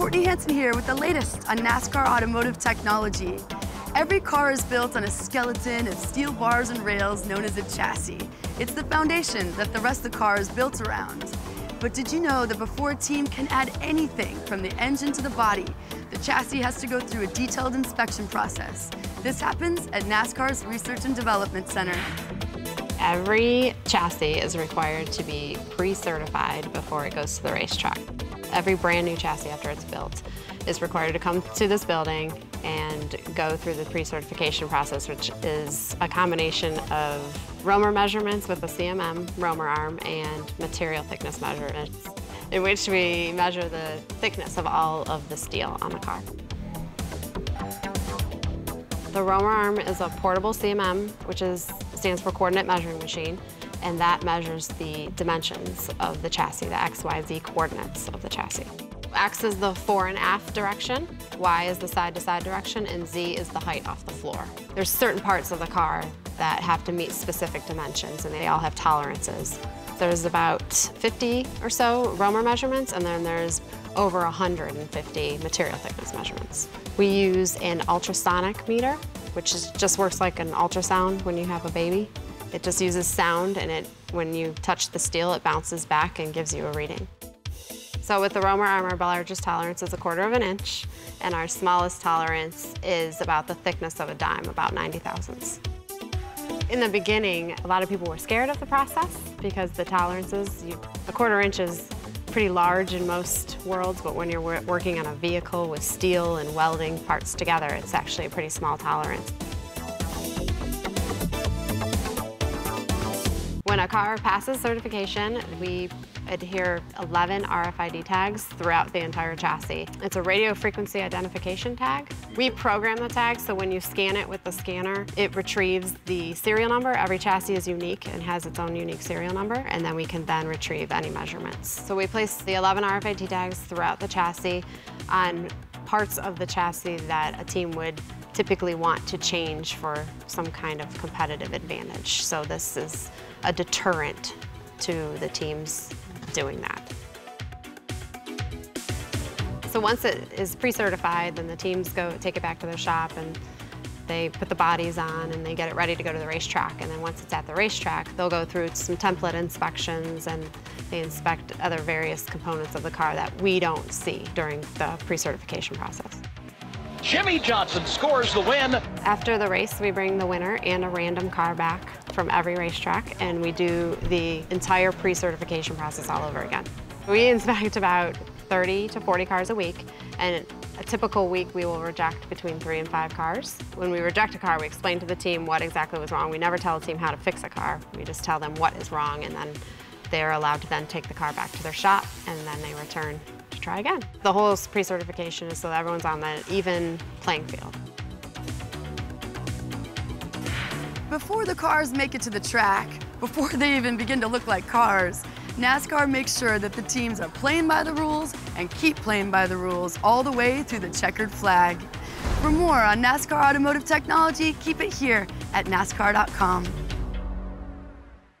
Courtney Hansen here with the latest on NASCAR automotive technology. Every car is built on a skeleton of steel bars and rails known as a chassis. It's the foundation that the rest of the car is built around. But did you know that before a team can add anything from the engine to the body, the chassis has to go through a detailed inspection process. This happens at NASCAR's Research and Development Center. Every chassis is required to be pre-certified before it goes to the racetrack. Every brand new chassis after it's built is required to come to this building and go through the pre-certification process, which is a combination of Romer measurements with a CMM Romer arm and material thickness measurements, in which we measure the thickness of all of the steel on the car. The Romer arm is a portable CMM, which is, stands for Coordinate Measuring Machine, and that measures the dimensions of the chassis, the X, Y, Z coordinates of the chassis. X is the fore and aft direction, Y is the side-to-side direction, and Z is the height off the floor. There's certain parts of the car that have to meet specific dimensions, and they all have tolerances. There's about 50 or so Romer measurements, and then there's over 150 material thickness measurements. We use an ultrasonic meter, which is, just works like an ultrasound when you have a baby. It just uses sound, and it, when you touch the steel, it bounces back and gives you a reading. So with the Romer Arm, our largest tolerance is a quarter of an inch, and our smallest tolerance is about the thickness of a dime, about 90 thousandths. In the beginning, a lot of people were scared of the process because the tolerances, you, a quarter inch is pretty large in most worlds, but when you're working on a vehicle with steel and welding parts together, it's actually a pretty small tolerance. A car passes certification, we adhere 11 RFID tags throughout the entire chassis. It's a radio frequency identification tag. We program the tag so when you scan it with the scanner, it retrieves the serial number. Every chassis is unique and has its own unique serial number, and then we can then retrieve any measurements. So we place the 11 RFID tags throughout the chassis on parts of the chassis that a team would typically want to change for some kind of competitive advantage. So this is a deterrent to the teams doing that. So once it is pre-certified, then the teams go take it back to their shop and they put the bodies on and they get it ready to go to the racetrack. And then once it's at the racetrack, they'll go through some template inspections and they inspect other various components of the car that we don't see during the pre-certification process. Jimmie Johnson scores the win. After the race, we bring the winner and a random car back from every racetrack, and we do the entire pre-certification process all over again. We inspect about 30 to 40 cars a week, and a typical week we will reject between three and five cars. When we reject a car, we explain to the team what exactly was wrong. We never tell the team how to fix a car. We just tell them what is wrong, and then they're allowed to then take the car back to their shop, and then they return try again. The whole pre-certification is so that everyone's on that even playing field. Before the cars make it to the track, before they even begin to look like cars, NASCAR makes sure that the teams are playing by the rules and keep playing by the rules all the way through the checkered flag. For more on NASCAR automotive technology, keep it here at NASCAR.com.